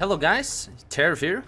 Hello guys, Tereith here.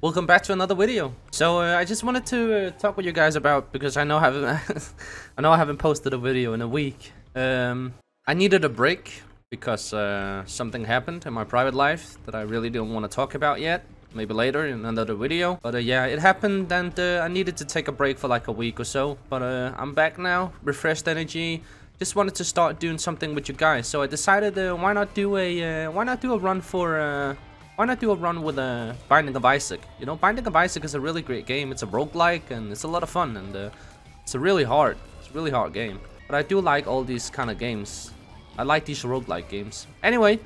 Welcome back to another video. So uh, I just wanted to uh, talk with you guys about because I know I haven't I know I haven't posted a video in a week. Um, I needed a break because uh, something happened in my private life that I really don't want to talk about yet. Maybe later in another video. But uh, yeah, it happened and uh, I needed to take a break for like a week or so. But uh, I'm back now, refreshed energy. Just wanted to start doing something with you guys. So I decided why not do a why not do a run for why not do a run with a Binding of Isaac? You know, Binding of Isaac is a really great game. It's a roguelike and it's a lot of fun and uh, it's a really hard, it's a really hard game. But I do like all these kind of games. I like these roguelike games. Anyway,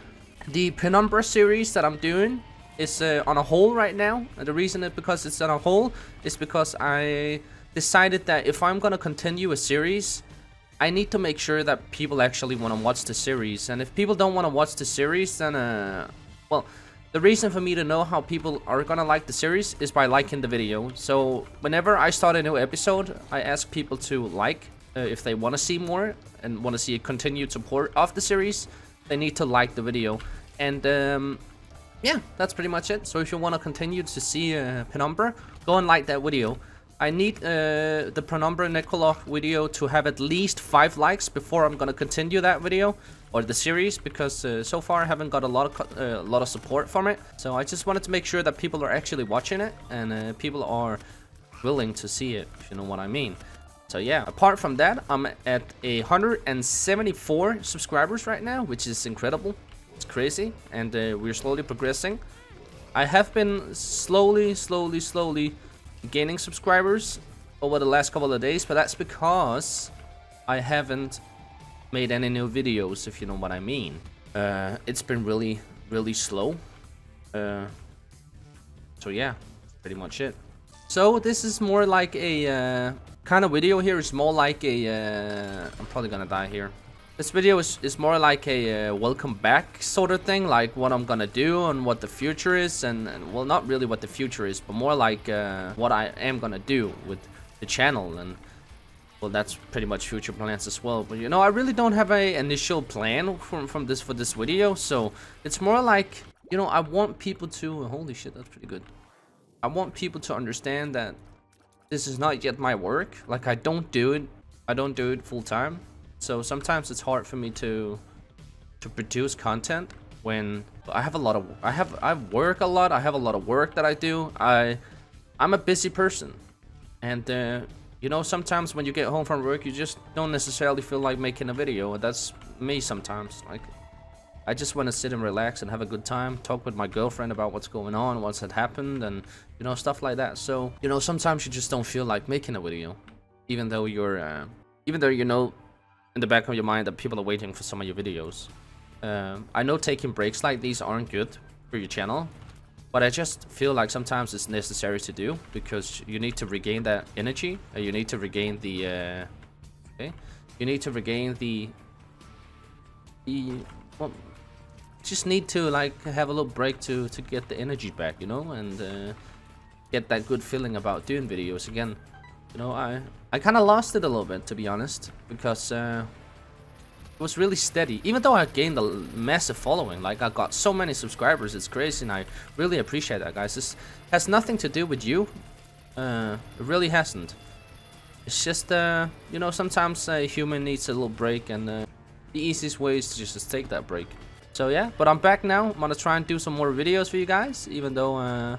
the Penumbra series that I'm doing is uh, on a hold right now. And the reason is because it's on a hold is because I decided that if I'm gonna continue a series, I need to make sure that people actually want to watch the series. And if people don't want to watch the series, then, uh, well, the reason for me to know how people are gonna like the series is by liking the video. So whenever I start a new episode, I ask people to like uh, if they want to see more and want to see a continued support of the series. They need to like the video. And um, yeah, that's pretty much it. So if you want to continue to see uh, Penumbra, go and like that video. I need uh, the Penumbra Necrologue video to have at least 5 likes before I'm gonna continue that video or the series because uh, so far I haven't got a lot of uh, a lot of support from it. So I just wanted to make sure that people are actually watching it and uh, people are willing to see it, if you know what I mean. So yeah, apart from that, I'm at 174 subscribers right now, which is incredible. It's crazy, and uh, we're slowly progressing. I have been slowly, slowly, slowly gaining subscribers over the last couple of days, but that's because I haven't made any new videos, if you know what I mean. Uh, it's been really, really slow. Uh, so yeah, pretty much it. So this is more like a uh, kind of video here. It's more like a. am uh, probably gonna die here. This video is, is more like a uh, welcome back sort of thing, like what I'm gonna do and what the future is, and, and well, not really what the future is, but more like uh, what I am gonna do with the channel, and well, that's pretty much future plans as well. But you know, I really don't have a initial plan from from this for this video, so it's more like you know, I want people to. Holy shit, that's pretty good. I want people to understand that this is not yet my work. Like I don't do it. I don't do it full time. So sometimes it's hard for me to to produce content when I have a lot of I have I work a lot. I have a lot of work that I do. I I'm a busy person, and uh, you know sometimes when you get home from work, you just don't necessarily feel like making a video. That's me sometimes. Like I just want to sit and relax and have a good time, talk with my girlfriend about what's going on, what's had happened, and you know stuff like that. So you know sometimes you just don't feel like making a video, even though you're uh, even though you know in the back of your mind that people are waiting for some of your videos. Um, I know taking breaks like these aren't good for your channel, but I just feel like sometimes it's necessary to do because you need to regain that energy. You need to regain the, uh, okay, you need to regain the, the, well, just need to like have a little break to to get the energy back, you know, and uh, get that good feeling about doing videos again. You know, I I kind of lost it a little bit, to be honest, because uh, it was really steady. Even though I gained a massive following, like I got so many subscribers, it's crazy, and I really appreciate that, guys. This has nothing to do with you. Uh, it really hasn't. It's just, uh, you know, sometimes a human needs a little break, and uh, the easiest way is to just take that break. So yeah, but I'm back now. I'm gonna try and do some more videos for you guys, even though uh,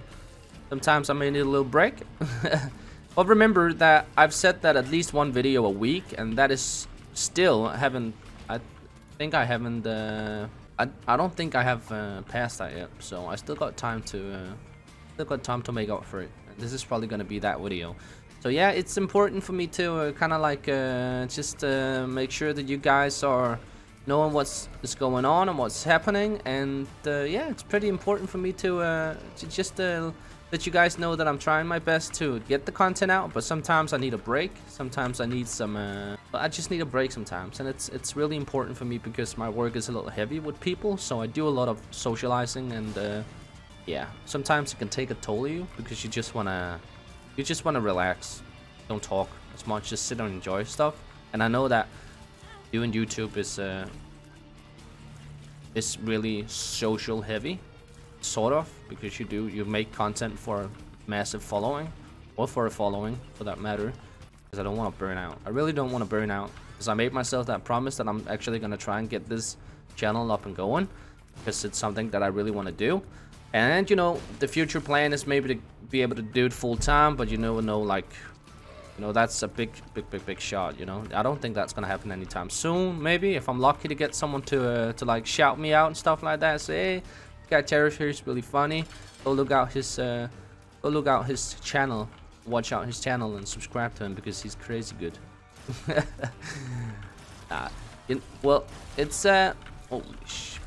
sometimes I may need a little break. But remember that I've said that at least one video a week, and that is still I haven't. I think I haven't. Uh, I I don't think I have uh, passed that yet. So I still got time to. Uh, still got time to make up for it. This is probably gonna be that video. So yeah, it's important for me to uh, kind of like uh, just uh, make sure that you guys are knowing what's is going on and what's happening, and uh, yeah, it's pretty important for me to, uh, to just uh, let you guys know that I'm trying my best to get the content out, but sometimes I need a break. Sometimes I need some, uh, I just need a break sometimes, and it's it's really important for me because my work is a little heavy with people, so I do a lot of socializing, and uh, yeah, sometimes it can take a toll of you because you just wanna, you just wanna relax, don't talk as much, just sit and enjoy stuff. And I know that doing YouTube is uh, is really social heavy, sort of, because you do you make content for a massive following, or for a following for that matter. Because I don't want to burn out. I really don't want to burn out. Because I made myself that promise that I'm actually gonna try and get this channel up and going, because it's something that I really want to do. And you know, the future plan is maybe to be able to do it full time, but you never know like you know, that's a big, big, big, big shot, you know. I don't think that's gonna happen anytime soon. Maybe if I'm lucky to get someone to uh, to like shout me out and stuff like that. Say, hey, guy Terry here is really funny. Go look out his uh, go look out his channel. Watch out his channel and subscribe to him because he's crazy good. uh, in, well, it's uh, oh, sh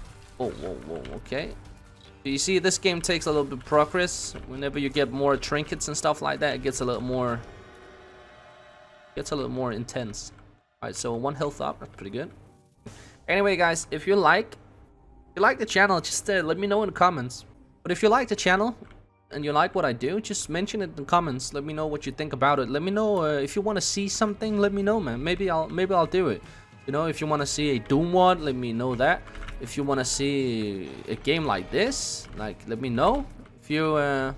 oh, whoa, whoa, okay. You see, this game takes a little bit progress. Whenever you get more trinkets and stuff like that, it gets a little more gets a little more intense. Alright, so one health up, that's pretty good. Anyway, guys, if you like, if you like the channel, just uh, let me know in the comments. But if you like the channel and you like what I do, just mention it in the comments. Let me know what you think about it. Let me know uh, if you want to see something. Let me know, man. Maybe I'll maybe I'll do it. You know, if you want to see a Doom WAD, let me know that. If you want to see a game like this, like let me know. If you uh,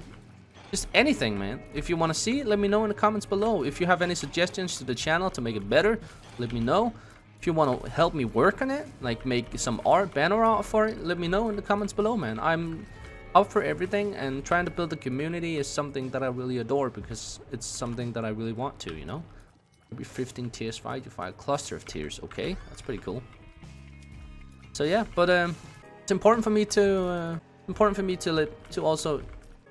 just anything, man. If you want to see let me know in the comments below. If you have any suggestions to the channel to make it better, let me know. If you want to help me work on it, like make some art, banner art for it, let me know in the comments below, man. I'm up for everything and trying to build a community is something that I really adore because it's something that I really want to, you know? Maybe 15 tiers fight, you fight a cluster of tiers. Okay, that's pretty cool. So yeah, but um, it's important for me to uh, important for me to let to also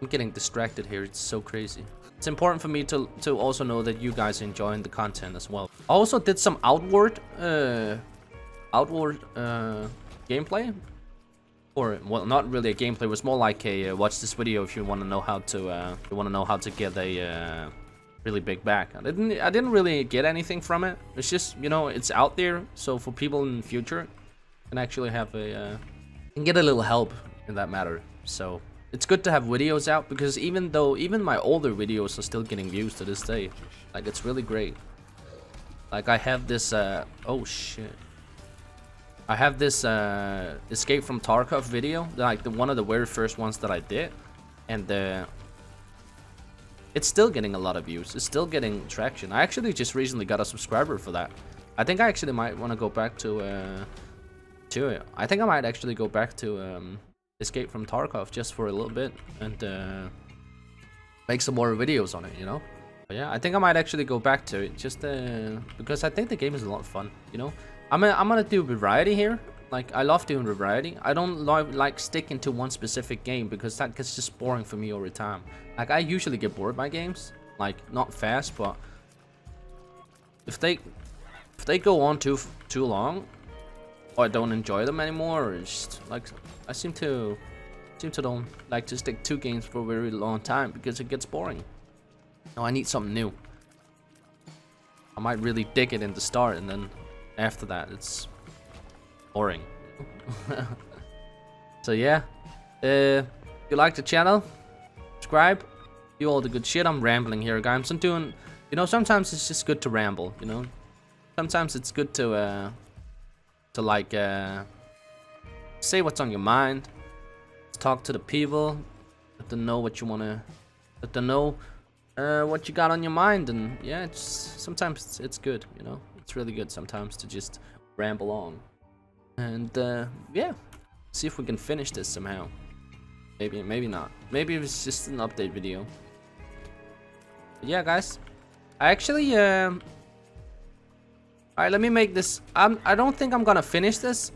I'm getting distracted here, it's so crazy. It's important for me to, to also know that you guys are enjoying the content as well. I also did some outward, uh, outward uh, gameplay. Or, well, not really a gameplay, it was more like a uh, watch this video if you want to know how to, uh, you want to know how to get a uh, really big back. I didn't, I didn't really get anything from it. It's just, you know, it's out there, so for people in the future, can actually have a, uh, can get a little help in that matter. So, it's good to have videos out because even though even my older videos are still getting views to this day. Like it's really great. Like I have this uh oh shit. I have this uh escape from Tarkov video like the one of the very first ones that I did. And uh it's still getting a lot of views. It's still getting traction. I actually just recently got a subscriber for that. I think I actually might want to go back to uh to it. I think I might actually go back to um escape from Tarkov just for a little bit and uh, make some more videos on it, you know? But yeah, I think I might actually go back to it just uh, because I think the game is a lot of fun, you know? I'm gonna, I'm gonna do variety here. Like, I love doing variety. I don't like like sticking to one specific game because that gets just boring for me over time. Like, I usually get bored by games. Like, not fast, but if they if they go on too too long, I don't enjoy them anymore, or just like I seem to seem to don't like to stick to games for a very long time because it gets boring. No, I need something new. I might really dig it in the start and then after that it's boring. so yeah, uh, if you like the channel, subscribe, do all the good shit. I'm rambling here, guys. I'm doing, you know, sometimes it's just good to ramble, you know. Sometimes it's good to, uh, to like, uh, say what's on your mind. Talk to the people. Let them know what you wanna. Let them know uh, what you got on your mind, and yeah, it's sometimes it's, it's good. You know, it's really good sometimes to just ramble on. And uh, yeah, see if we can finish this somehow. Maybe, maybe not. Maybe it's just an update video. But yeah, guys. I actually, um... Alright, let me make this... I'm, I don't think I'm gonna finish this.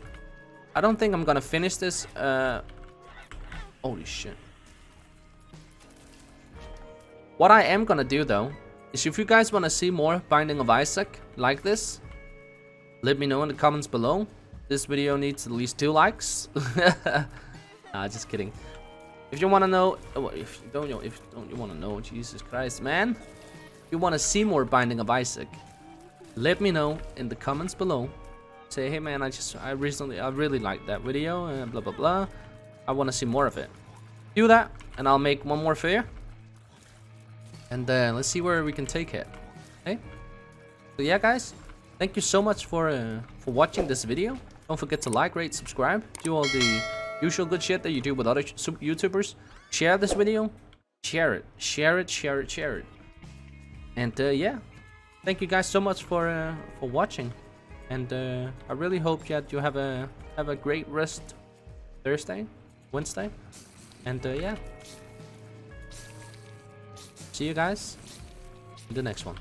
I don't think I'm gonna finish this. Uh, holy shit. What I am gonna do though, is if you guys wanna see more Binding of Isaac like this, let me know in the comments below. This video needs at least two likes. nah, just kidding. If you wanna know, oh, if you don't know, if you don't you wanna know, Jesus Christ, man. If you wanna see more Binding of Isaac, let me know in the comments below say, hey man, I just, I recently, I really liked that video, and blah blah blah. I want to see more of it. Do that, and I'll make one more for you. And uh, let's see where we can take it. Okay? So yeah, guys, thank you so much for uh, for watching this video. Don't forget to like, rate, subscribe, do all the usual good shit that you do with other YouTubers. Share this video, share it, share it, share it, share it. And uh, yeah, thank you guys so much for uh, for watching, and uh, I really hope that you have a have a great rest Thursday, Wednesday, and uh, yeah, see you guys in the next one.